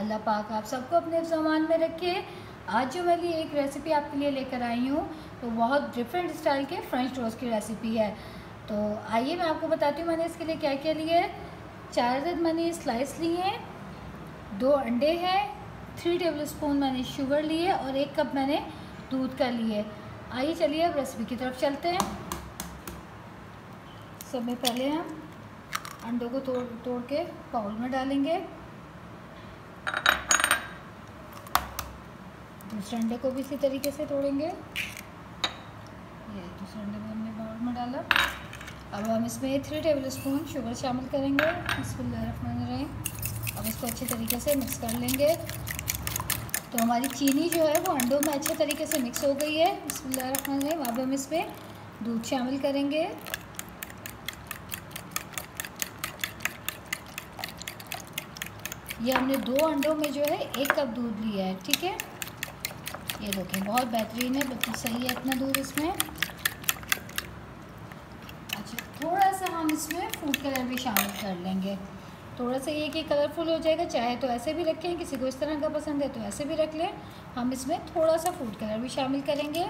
अल्लाह पाक आप सबको अपने सामान में रखे। आज जो मैं लिए एक रेसिपी आपके लिए लेकर आई हूँ तो बहुत डिफरेंट स्टाइल के फ्रेंच टोस्ट की रेसिपी है। तो आइए मैं आपको बताती हूँ मैंने इसके लिए क्या क्या लिए चार अदद मैंने स्लाइस लिए हैं, दो अंडे हैं थ्री टेबल स्पून मैंने शुगर लिए और एक कप मैंने दूध का लिए आइए चलिए अब रेसिपी की तरफ़ चलते हैं। सब में पहले हम अंडों को तोड़ तोड़ के बाउल में डालेंगे। दूसरे अंडे को भी इसी तरीके से तोड़ेंगे। ये दूसरे अंडे को हमने बाउल में डाला। अब हम इसमें थ्री टेबल स्पून शुगर शामिल करेंगे। रहे। अब इसको अच्छे तरीके से मिक्स कर लेंगे। तो हमारी चीनी जो है वो अंडों में अच्छे तरीके से मिक्स हो गई है। बिस्मिल्लाह अब हम इसमें दूध शामिल करेंगे। ये हमने दो अंडों में जो है एक कप दूध लिया है, ठीक है? ये देखें, बहुत बेहतरीन है, बिल्कुल सही है इतना दूध इसमें। अच्छा थोड़ा सा हम इसमें फ़ूड कलर भी शामिल कर लेंगे। थोड़ा सा ये कि कलरफुल हो जाएगा, चाहे तो ऐसे भी रखें, किसी को इस तरह का पसंद है तो ऐसे भी रख लें। हम इसमें थोड़ा सा फ़ूड कलर भी शामिल करेंगे।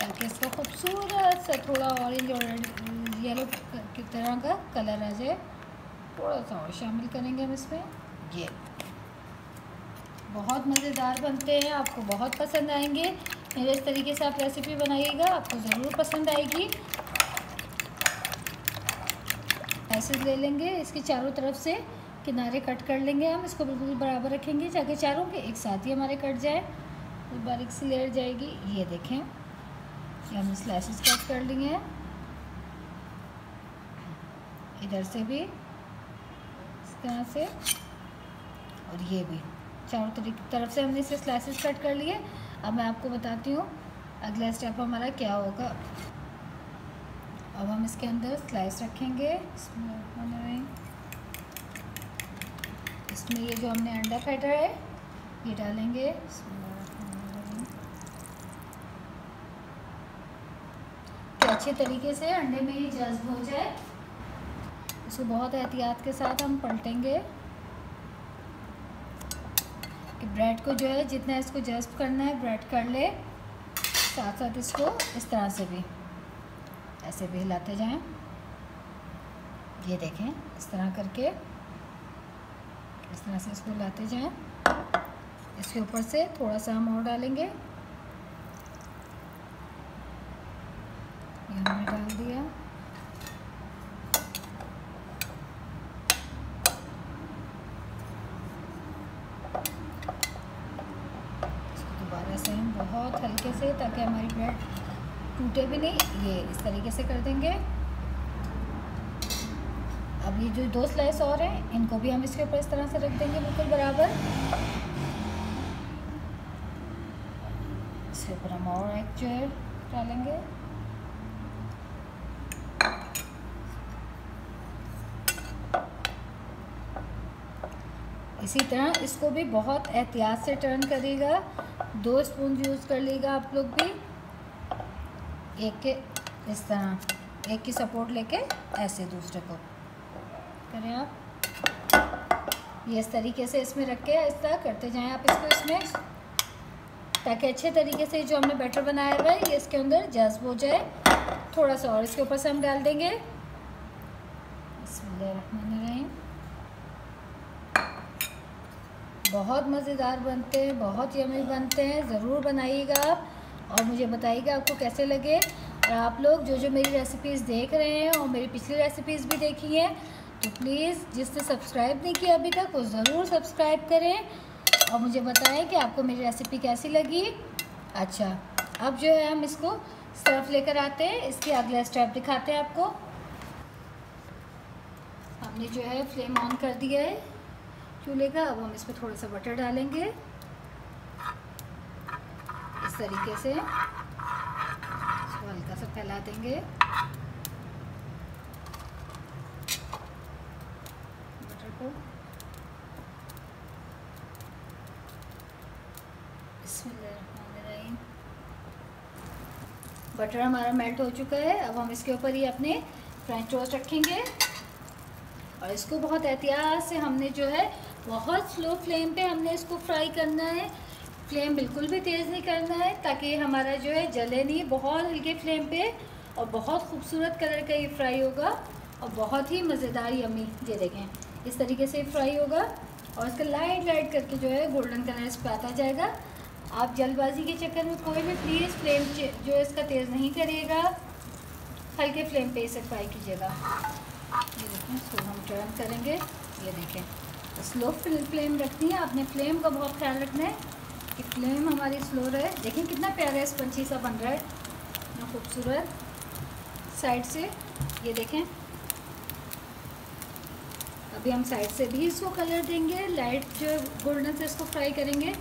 ताकि इसका खूबसूरत सा थोड़ा ऑरेंज और येलो की तरह का कलर आ जाए। थोड़ा सा और शामिल करेंगे हम इसमें। ये। बहुत मज़ेदार बनते हैं, आपको बहुत पसंद आएँगे। मेरे इस तरीके से आप रेसिपी बनाइएगा, आपको ज़रूर पसंद आएगी। ऐसे ले लेंगे, इसके चारों तरफ़ से किनारे कट कर लेंगे हम, इसको बिल्कुल बराबर रखेंगे ताकि चारों के एक साथ ही हमारे कट जाए। तो बारीक सी लेयर जाएगी, ये देखें ये हमने स्लाइसिस कट कर हैं। इधर से भी, इस तरह से, और ये भी। चारों तरफ़ से हमने इसे स्लाइसेस कट कर लिए। अब मैं आपको बताती हूँ अगला स्टेप हमारा क्या होगा। अब हम इसके अंदर स्लाइस रखेंगे। इसमें ये जो हमने अंडा फेटर है, ये डालेंगे। अच्छे तरीके से अंडे में ये जज्ब हो जाए। इसको बहुत एहतियात के साथ हम पलटेंगे। कि ब्रेड को जो है, जितना इसको जस्ट करना है, ब्रेड कर ले। साथ साथ इसको इस तरह से भी, ऐसे भी हिलाते जाएँ। ये देखें, इस तरह करके, इस तरह से इसको हिलाते जाएँ। इसके ऊपर से थोड़ा सा हम और डालेंगे। ये हमने डाल दिया से हम बहुत हल्के से, ताकि हमारी ब्रेड टूटे भी नहीं। ये इस तरीके से कर देंगे। अब ये जो दो स्लाइस और हैं, इनको भी हम इसके ऊपर इस तरह से रख देंगे, बिल्कुल बराबर। इसके ऊपर हम और एक है डालेंगे। इसी तरह इसको भी बहुत एहतियात से टर्न करेगा दो स्पून यूज़ कर लेगा आप लोग भी। एक के, इस तरह, एक की सपोर्ट लेके ऐसे दूसरे को। करें आप। ये इस तरीके से इसमें रख के इस तरह करते जाएँ आप इसको इसमें। ताकि अच्छे तरीके से जो हमने बैटर बनाया हुआ है, ये इसके अंदर जज्ब हो जाए। थोड़ा सा और इसके ऊपर से हम डाल देंगे। रही बहुत मज़ेदार बनते हैं, बहुत यमी बनते हैं। ज़रूर बनाइएगा आप और मुझे बताइएगा आपको कैसे लगे। और आप लोग जो जो मेरी रेसिपीज़ देख रहे हैं और मेरी पिछली रेसिपीज़ भी देखी हैं तो प्लीज़ जिसने सब्सक्राइब नहीं किया अभी तक, वो ज़रूर सब्सक्राइब करें। और मुझे बताएँ कि आपको मेरी रेसिपी कैसी लगी। अच्छा अब जो है हम इसको सर्फ लेकर आते हैं। इसके अगला स्टेप दिखाते हैं आपको। हमने जो है फ्लेम ऑन कर दिया है। चूल्हे का, अब हम इसमें थोड़ा सा बटर डालेंगे। इस तरीके से। हल्का सा फैला देंगे। बटर को। बटर हमारा मेल्ट हो चुका है। अब हम इसके ऊपर ही अपने फ्रेंच टोस्ट रखेंगे। और इसको बहुत एहतियात से हमने जो है बहुत स्लो फ्लेम पे हमने इसको फ्राई करना है। फ्लेम बिल्कुल भी तेज़ नहीं करना है, ताकि हमारा जो है जले नहीं, बहुत हल्के फ्लेम पे और बहुत खूबसूरत कलर का ये फ्राई होगा और बहुत ही मज़ेदार यमी ये देखें। इस तरीके से फ्राई होगा और इसका लाइट लाइट करके जो है गोल्डन कलर इस पर आता जाएगा। आप जल्दबाजी के चक्कर में कोई भी प्लीज़ फ्लेम जो है इसका तेज़ नहीं करिएगा हल्के फ्लेम पे इसे फ्राई कीजिएगा। ये देखें, इसको हम टर्न करेंगे। ये देखें। स्लो फ्लेम रखनी है। आपने फ्लेम का बहुत ख्याल रखना है कि फ्लेम हमारी स्लो रहे। देखें कितना प्यारा इस पंछी सा बन रहा है। इतना खूबसूरत। साइड से, ये देखें। अभी हम साइड से भी इसको कलर देंगे। लाइट जो गोल्डन से इसको फ्राई करेंगे।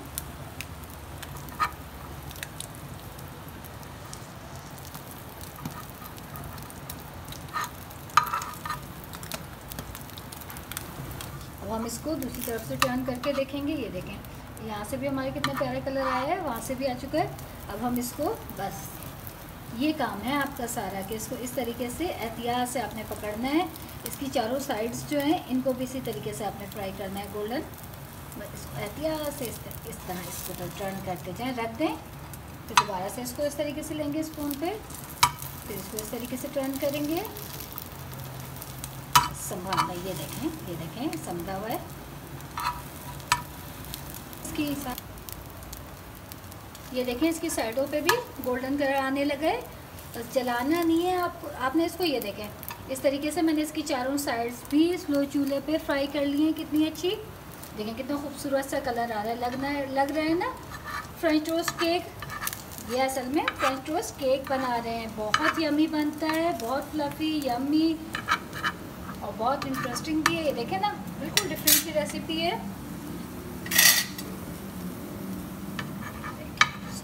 इसको दूसरी तरफ़ से टर्न करके देखेंगे, ये देखें। यहाँ से भी हमारे कितना प्यारा कलर आया है, वहाँ से भी आ चुका है। अब हम इसको बस, ये काम है आपका सारा कि इसको इस तरीके से, एहतियात से आपने पकड़ना है। इसकी चारों साइड्स जो हैं, इनको भी इसी तरीके से आपने फ्राई करना है गोल्डन इसको एहतियात से इस तरह इस तरह इसको तो टर्न करते जाएँ, रख दें। फिर दोबारा से इसको इस तरीके से लेंगे स्पून पे। फिर इसको इस तरीके से टर्न करेंगे। संभालना ये देखें ये देखें हुआ है। इसकी ये देखें, इसकी साइडों पे भी गोल्डन कलर आने लगे तो जलाना नहीं है, आप, आपने इसको ये देखें। इस तरीके से मैंने इसकी चारों साइड्स भी स्लो चूल्हे पे फ्राई कर ली हैं, कितनी अच्छी। देखें कितना खूबसूरत सा कलर आ रहा है, लगना लग रहा है ना? फ्रेंच रोस्ट केक ये असल में फ्रेंच टोस्ट केक बना रहे हैं। बहुत यमी बनता है, बहुत फ्लफ़ी यमी बहुत इंटरेस्टिंग भी है ये। देखें ना, बिल्कुल डिफरेंट सी रेसिपी है।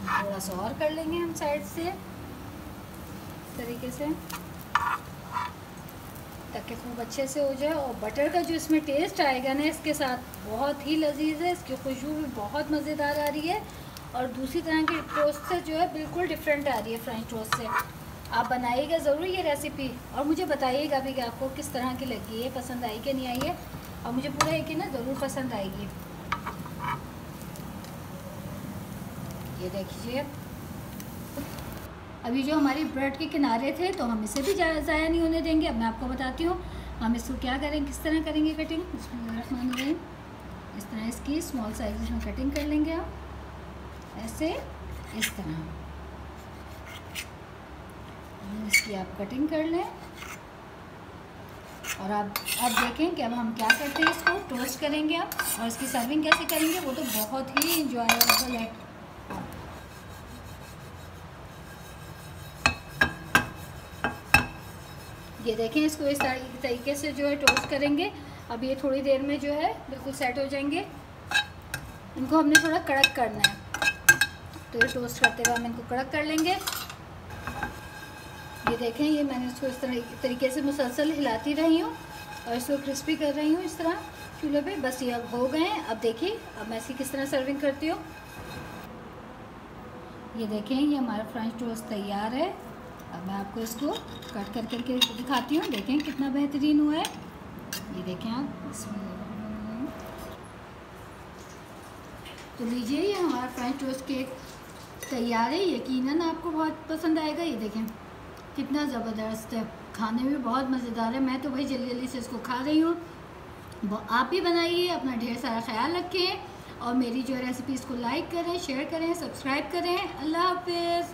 थोड़ा सा और कर लेंगे हम साइड से, तरीके से, ताकि खूब अच्छे से हो जाए। और बटर का जो इसमें टेस्ट आएगा ना इसके साथ, बहुत ही लजीज है। इसकी खुशबू भी बहुत मज़ेदार आ रही है। और दूसरी तरह के टोस्ट से जो है, बिल्कुल डिफरेंट आ रही है फ्रेंच टोस्ट से। आप बनाइएगा ज़रूर ये रेसिपी और मुझे बताइएगा भी कि आपको किस तरह की लगी है, पसंद आई कि नहीं आई है। और मुझे पूरा है ज़रूर पसंद आएगी। ये देखिए। अभी जो हमारी ब्रेड के किनारे थे तो हम इसे भी ज़ाया नहीं होने देंगे। अब मैं आपको बताती हूँ, हम इसको क्या करेंगे किस तरह करेंगे कटिंग इसमें इस तरह इसकी स्मॉल साइज़ में कटिंग कर लेंगे आप ऐसे, इस तरह। इसकी आप कटिंग कर लें। और आप अब देखें कि अब हम क्या करते हैं इसको टोस्ट करेंगे आप। और इसकी सर्विंग कैसे करेंगे, वो तो बहुत ही इंजॉयबल है। ये देखें इसको इस तरीके से जो है टोस्ट करेंगे। अब ये थोड़ी देर में जो है, बिल्कुल सेट हो जाएँगे। इनको हमने थोड़ा कड़क करना है। तो ये टोस्ट करते हुए हम इनको कड़क कर लेंगे। ये देखें, ये मैंने इसको इस तरह तरीके से मुसलसल हिलाती रही हूँ और इसको क्रिस्पी कर रही हूँ इस तरह चूल्हे पे। बस ये अब हो गए अब देखिए, अब मैं इसकी किस तरह सर्विंग करती हूँ। ये देखें, ये हमारा फ्रेंच टोस्ट तैयार है। अब मैं आपको इसको कट कर करके दिखाती हूँ। देखें कितना बेहतरीन हुआ है। ये देखें आप, इसमें। तो लीजिए, ये हमारा फ्रेंच टोस्ट केक तैयार है। यकीनन आपको बहुत पसंद आएगा। ये देखें। कितना ज़बरदस्त है। खाने में बहुत मज़ेदार है। मैं तो भाई जल्दी जल्दी से इसको खा रही हूँ। आप ही बनाइए, अपना ढेर सारा ख्याल रखें और मेरी जो रेसिपीज़ को लाइक करें शेयर करें सब्सक्राइब करें। अल्लाह हाफिज़।